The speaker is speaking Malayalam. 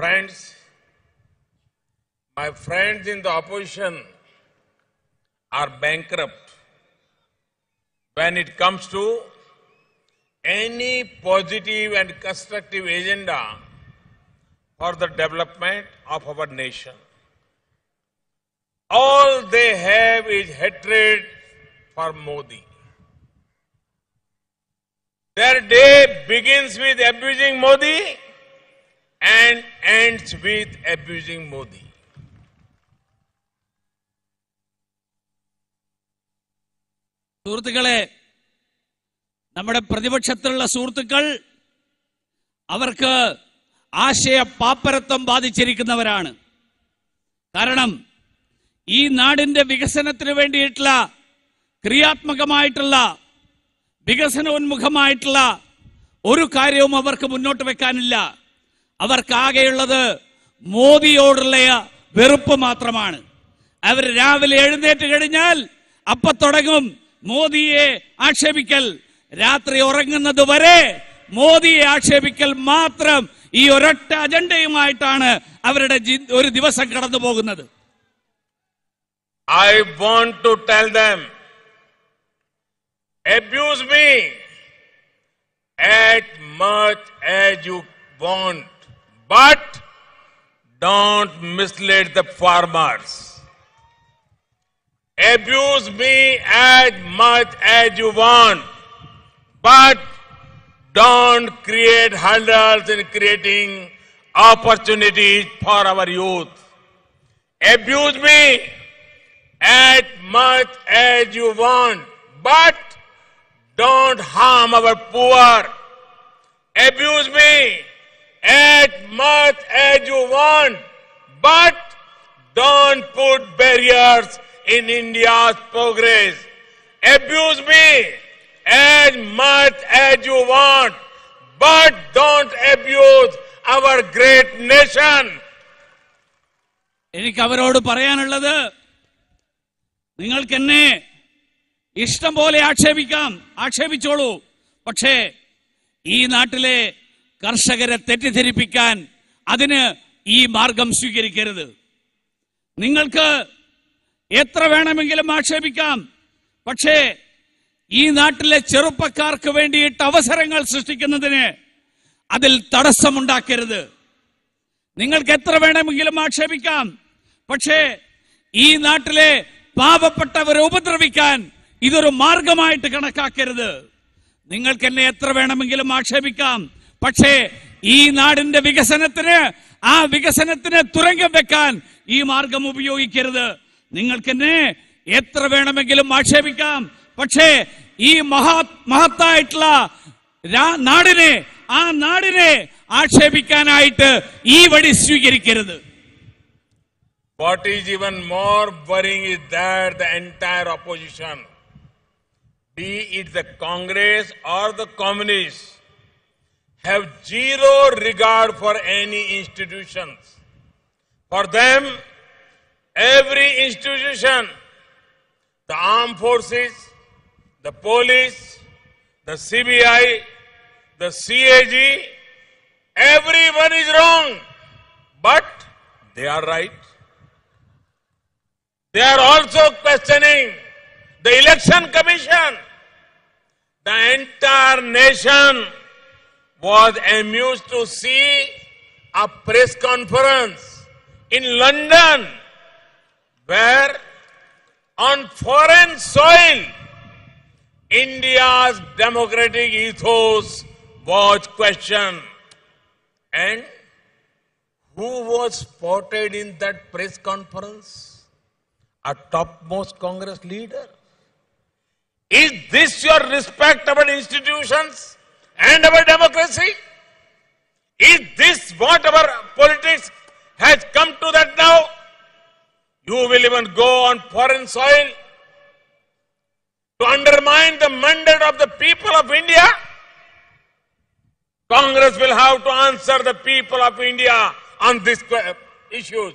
Friends, my friends in the opposition are bankrupt when it comes to any positive and constructive agenda for the development of our nation. All they have is hatred for Modi. Their day begins with abusing Modi and ends with abusing Modi. സുഹൃത്തുക്കളെ നമ്മുടെ പ്രതിപക്ഷത്തിലുള്ള സുഹൃത്തുക്കൾ അവർക്ക് ആശയ പാപ്പരത്വം ബാധിച്ചിരിക്കുന്നവരാണ് കാരണം ഈ നാടിന്റെ വികസനത്തിന് വേണ്ടിയിട്ടുള്ള ക്രിയാത്മകമായിട്ടുള്ള വികസനോന്മുഖമായിട്ടുള്ള ഒരു കാര്യവും അവർക്ക് മുന്നോട്ട് വെക്കാനില്ല അവർക്കാകെയുള്ളത് മോദിയോടുള്ള വെറുപ്പ് മാത്രമാണ്. അവർ രാവിലെ എഴുന്നേറ്റ് കഴിഞ്ഞാൽ അപ്പൊ തുടങ്ങും മോദിയെ ആക്ഷേപിക്കൽ. രാത്രി ഉറങ്ങുന്നത് വരെ മോദിയെ ആക്ഷേപിക്കൽ മാത്രം ഈ ഒരൊറ്റ അജണ്ടയുമായിട്ടാണ് അവരുടെ ഒരു ദിവസം കടന്നു പോകുന്നത്. I want to tell them abuse me much as you want, but don't mislead the farmers. Abuse me as much as you want, but don't create hurdles in creating opportunities for our youth. Abuse me as much as you want, but don't harm our poor. Abuse me as much as you want, but don't put barriers in India's progress. Abuse me as much as you want, but don't abuse our great nation. എനിക്ക് അവരോട് പറയാനുള്ളത് നിങ്ങൾക്ക് എന്നെ ഇഷ്ടം പോലെ ആക്ഷേപിക്കാം ആക്ഷേപിച്ചോളൂ പക്ഷേ ഈ നാട്ടിലെ കർഷകരെ തെറ്റിദ്ധരിപ്പിക്കാൻ അതിന് ഈ മാർഗം സ്വീകരിക്കരുത്. നിങ്ങൾക്ക് എത്ര വേണമെങ്കിലും ആക്ഷേപിക്കാം. പക്ഷേ ഈ നാട്ടിലെ ചെറുപ്പക്കാർക്ക് വേണ്ടിയിട്ട് അവസരങ്ങൾ സൃഷ്ടിക്കുന്നതിന് അതിൽ തടസ്സമുണ്ടാക്കരുത്. നിങ്ങൾക്ക് എത്ര വേണമെങ്കിലും ആക്ഷേപിക്കാം. പക്ഷേ ഈ നാട്ടിലെ പാവപ്പെട്ടവരെ ഉപദ്രവിക്കാൻ ഇതൊരു മാർഗമായിട്ട് കണക്കാക്കരുത്. നിങ്ങൾക്ക് എന്നെ എത്ര വേണമെങ്കിലും ആക്ഷേപിക്കാം. പക്ഷേ ഈ നാടിന്റെ വികസനത്തിന് ആ വികസനത്തിന് തുരങ്കം വെക്കാൻ ഈ മാർഗം ഉപയോഗിക്കരുത്. നിങ്ങൾക്ക് എന്നെ എത്ര വേണമെങ്കിലും ആക്ഷേപിക്കാം. പക്ഷേ ഈ മഹാ മഹത്തായിട്ടുള്ള നാടിനെ ആ നാടിനെ ആക്ഷേപിക്കാനായിട്ട് ഈ വഴി സ്വീകരിക്കരുത്. What is even more worrying is that the entire opposition, be it the Congress or the Communists, have zero regard for any institutions. For them, every institution, the armed forces, the police, the CBI, the CAG, everyone is wrong. But they are right. They are also questioning the election commission. The entire nation was amused to see a press conference in London where on foreign soil India's democratic ethos was questioned. And who was spotted in that press conference? A topmost Congress leader. Is this your respect our institutions and our democracy? Is this what our politics has come to that now? You will even go on foreign soil to undermine the mandate of the people of India? Congress will have to answer the people of India on these issues.